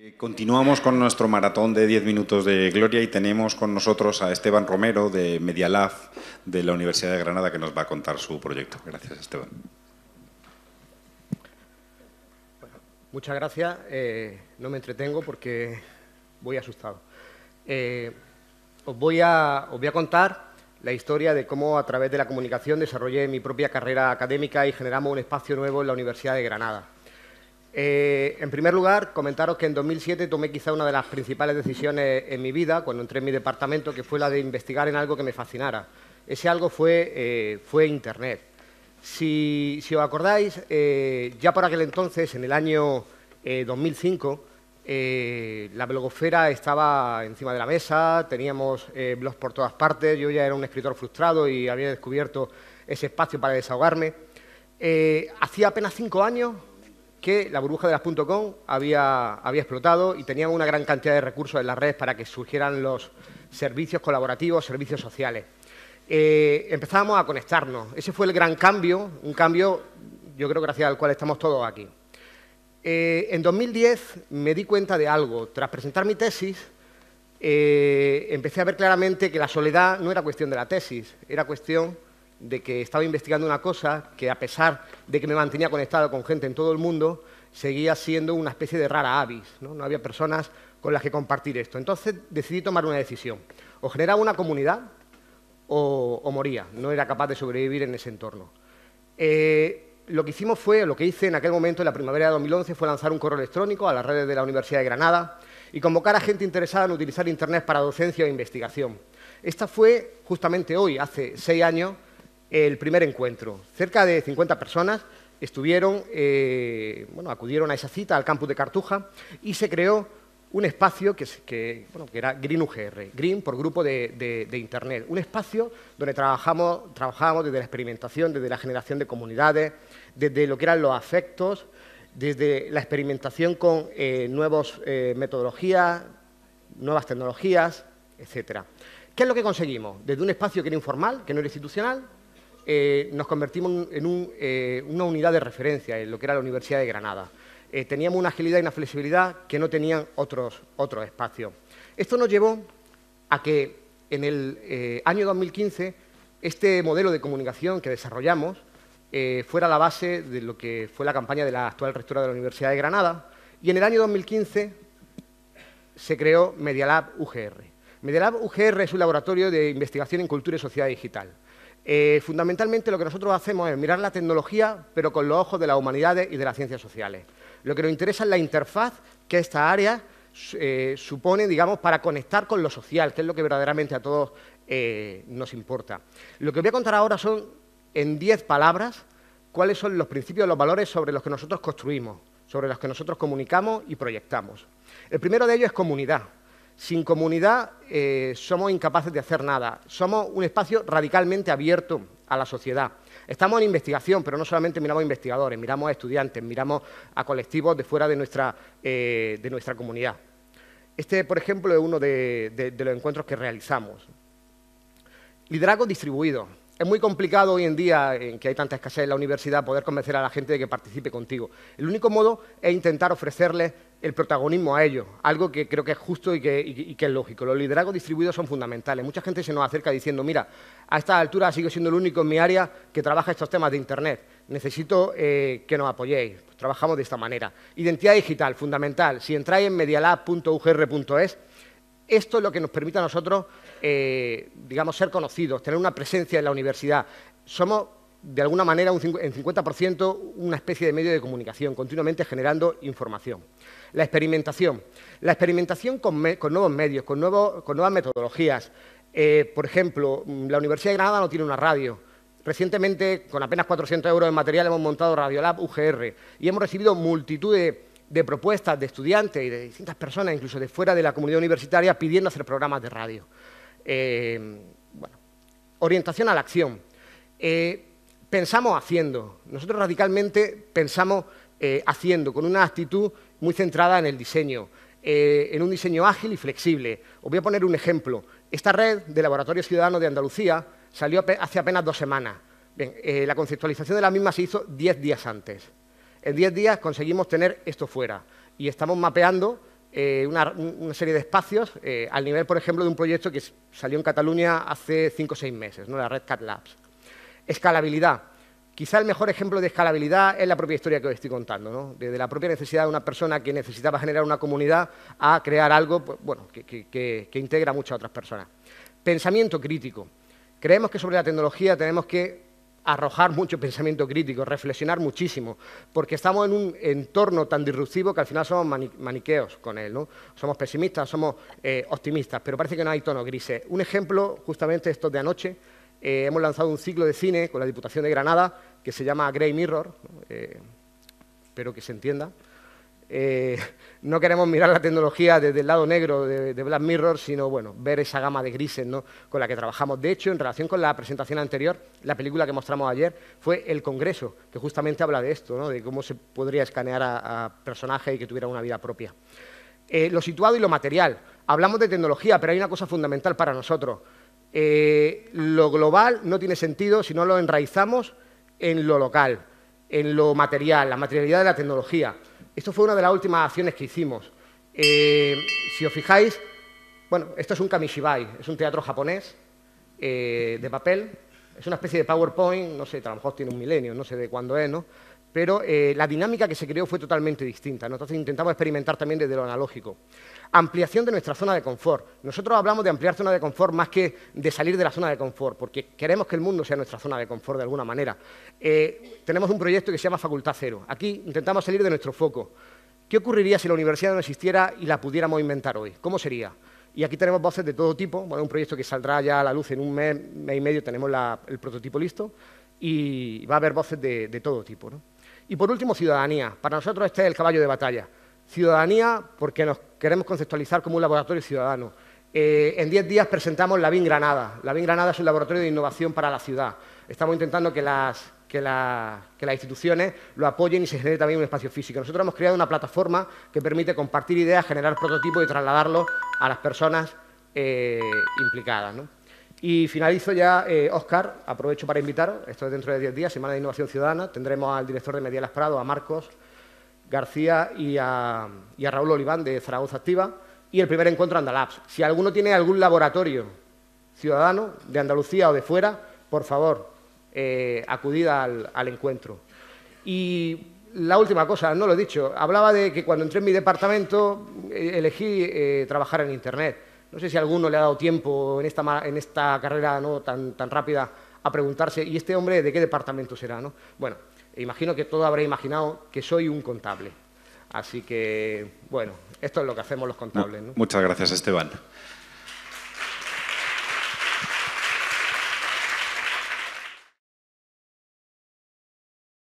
Eh, continuamos con nuestro maratón de 10 minutos de gloria y tenemos con nosotros a Esteban Romero de Medialab de la Universidad de Granada que nos va a contar su proyecto. Gracias, Esteban. muchas gracias. Eh, no me entretengo porque voy asustado. Eh, os, voy a, os voy a contar la historia de cómo a través de la comunicación desarrollé mi propia carrera académica y generamos un espacio nuevo en la Universidad de Granada. Eh, en primer lugar, comentaros que en 2007 tomé quizá una de las principales decisiones en mi vida, cuando entré en mi departamento, que fue la de investigar en algo que me fascinara. Ese algo fue, eh, Internet. Si, os acordáis, eh, ya por aquel entonces, en el año 2005, la blogosfera estaba encima de la mesa, teníamos blogs por todas partes, yo ya era un escritor frustrado y había descubierto ese espacio para desahogarme. hacía apenas cinco años que la burbuja de las .com había, había explotado y teníamos una gran cantidad de recursos en las redes para que surgieran los servicios colaborativos, servicios sociales. Eh, empezábamos a conectarnos. Ese fue el gran cambio, un cambio, yo creo, gracias al cual estamos todos aquí. Eh, en 2010 me di cuenta de algo. Tras presentar mi tesis, eh, empecé a ver claramente que la soledad no era cuestión de la tesis, era cuestión de que estaba investigando una cosa que, a pesar de que me mantenía conectado con gente en todo el mundo, seguía siendo una especie de rara avis. ¿no? había personas con las que compartir esto. Entonces decidí tomar una decisión. O generaba una comunidad o, moría. No era capaz de sobrevivir en ese entorno. Eh, lo que hicimos fue, lo que hice en aquel momento, en la primavera de 2011, fue lanzar un correo electrónico a las redes de la Universidad de Granada y convocar a gente interesada en utilizar Internet para docencia e investigación. Esta fue justamente hoy, hace seis años, el primer encuentro. Cerca de 50 personas estuvieron, eh, bueno, acudieron a esa cita al campus de Cartuja y se creó un espacio que, que, era Green UGR, Green por grupo de, Internet, un espacio donde trabajamos, trabajábamos desde la experimentación, desde la generación de comunidades, desde lo que eran los afectos, desde la experimentación con eh, nuevas eh, metodologías, nuevas tecnologías, etc. ¿Qué es lo que conseguimos? Desde un espacio que era informal, que no era institucional, eh, nos convertimos en eh, una unidad de referencia en lo que era la Universidad de Granada. Eh, teníamos una agilidad y una flexibilidad que no tenían otros, otros espacios. Esto nos llevó a que en el año 2015 este modelo de comunicación que desarrollamos fuera la base de lo que fue la campaña de la actual rectora de la Universidad de Granada y en el año 2015 se creó Medialab UGR. Medialab UGR es un laboratorio de investigación en cultura y sociedad digital. Eh, fundamentalmente lo que nosotros hacemos es mirar la tecnología, pero con los ojos de las humanidades y de las ciencias sociales. Lo que nos interesa es la interfaz que esta área eh, supone, digamos, para conectar con lo social, que es lo que verdaderamente a todos eh, nos importa. Lo que voy a contar ahora son, en diez palabras, cuáles son los principios los valores sobre los que nosotros construimos, sobre los que nosotros comunicamos y proyectamos. El primero de ellos es comunidad. Sin comunidad eh, somos incapaces de hacer nada. Somos un espacio radicalmente abierto a la sociedad. Estamos en investigación, pero no solamente miramos a investigadores, miramos a estudiantes, miramos a colectivos de fuera de nuestra, eh, comunidad. Este, por ejemplo, es uno de los encuentros que realizamos. Liderazgo distribuido. Es muy complicado hoy en día, en que hay tanta escasez en la universidad, poder convencer a la gente de que participe contigo. El único modo es intentar ofrecerles el protagonismo a ellos, algo que creo que es justo y que, es lógico. Los liderazgos distribuidos son fundamentales. Mucha gente se nos acerca diciendo, mira, a esta altura sigo siendo el único en mi área que trabaja estos temas de Internet. Necesito eh, que nos apoyéis. Pues trabajamos de esta manera. Identidad digital, fundamental. Si entráis en medialab.ugr.es, esto es lo que nos permite a nosotros, eh, digamos, ser conocidos, tener una presencia en la universidad. Somos, de alguna manera, en 50% una especie de medio de comunicación, continuamente generando información. La experimentación. La experimentación con, nuevos medios, con, nuevas metodologías. Eh, por ejemplo, la Universidad de Granada no tiene una radio. Recientemente, con apenas 400 euros de material, hemos montado Radiolab UGR y hemos recibido multitud de propuestas de estudiantes y de distintas personas, incluso de fuera de la comunidad universitaria, pidiendo hacer programas de radio. Eh, orientación a la acción. Eh, pensamos haciendo. Nosotros radicalmente pensamos haciendo, con una actitud muy centrada en el diseño, en un diseño ágil y flexible. Os voy a poner un ejemplo. Esta red de Laboratorios Ciudadanos de Andalucía salió hace apenas dos semanas. la conceptualización de la misma se hizo diez días antes. En 10 días conseguimos tener esto fuera y estamos mapeando eh, una, serie de espacios eh, al nivel, por ejemplo, de un proyecto que salió en Cataluña hace cinco o seis meses, ¿no? la Red Cat Labs. Escalabilidad. Quizá el mejor ejemplo de escalabilidad es la propia historia que os estoy contando, ¿no? desde la propia necesidad de una persona que necesitaba generar una comunidad a crear algo pues, bueno, que, integra a muchas otras personas. Pensamiento crítico. Creemos que sobre la tecnología tenemos que arrojar mucho pensamiento crítico, reflexionar muchísimo, porque estamos en un entorno tan disruptivo que al final somos maniqueos con él, ¿no? Somos pesimistas, somos eh, optimistas, pero parece que no hay tono grises. Un ejemplo, justamente esto de anoche, eh, hemos lanzado un ciclo de cine con la Diputación de Granada que se llama Grey Mirror, eh, espero que se entienda, eh, no queremos mirar la tecnología desde el lado negro de, Black Mirror, sino bueno, ver esa gama de grises con la que trabajamos. De hecho, en relación con la presentación anterior, la película que mostramos ayer fue El Congreso, que justamente habla de esto, de cómo se podría escanear a, personajes y que tuvieran una vida propia. Eh, lo situado y lo material. Hablamos de tecnología, pero hay una cosa fundamental para nosotros. Eh, lo global no tiene sentido si no lo enraizamos en lo local, en lo material, la materialidad de la tecnología. Esto fue una de las últimas acciones que hicimos. Eh, si os fijáis, bueno, esto es un kamishibai, es un teatro japonés eh, de papel, es una especie de PowerPoint, no sé, a lo mejor tiene un milenio, no sé de cuándo es, ¿no? Pero eh, la dinámica que se creó fue totalmente distinta, entonces intentamos experimentar también desde lo analógico. Ampliación de nuestra zona de confort. Nosotros hablamos de ampliar zona de confort más que de salir de la zona de confort, porque queremos que el mundo sea nuestra zona de confort de alguna manera. Eh, tenemos un proyecto que se llama Facultad Cero. Aquí intentamos salir de nuestro foco. ¿Qué ocurriría si la universidad no existiera y la pudiéramos inventar hoy? ¿Cómo sería? Y aquí tenemos voces de todo tipo. Bueno, un proyecto que saldrá ya a la luz en un mes, mes y medio, tenemos el prototipo listo y va a haber voces de, de todo tipo. ¿no? Y por último, ciudadanía. Para nosotros este es el caballo de batalla. Ciudadanía porque nos queremos conceptualizar como un laboratorio ciudadano. Eh, en 10 días presentamos la BIN Granada. La BIN Granada es un laboratorio de innovación para la ciudad. Estamos intentando que las, que, las instituciones lo apoyen y se genere también un espacio físico. Nosotros hemos creado una plataforma que permite compartir ideas, generar prototipos y trasladarlos a las personas eh, implicadas. Y finalizo ya, Oscar, eh, aprovecho para invitaros, esto es dentro de 10 días, Semana de Innovación Ciudadana, tendremos al director de Medielas Prado, a Marcos, García y a, Raúl Oliván de Zaragoza Activa y el primer encuentro Andalabs. Si alguno tiene algún laboratorio ciudadano de Andalucía o de fuera, por favor, eh, acudid al, encuentro. Y la última cosa, no lo he dicho, hablaba de que cuando entré en mi departamento eh, elegí eh, trabajar en Internet. No sé si a alguno le ha dado tiempo en esta, en esta carrera ¿no? tan, tan rápida a preguntarse, ¿y este hombre de qué departamento será? ¿no? Bueno, imagino que todo habrá imaginado que soy un contable. Así que, bueno, esto es lo que hacemos los contables. Muchas gracias, Esteban.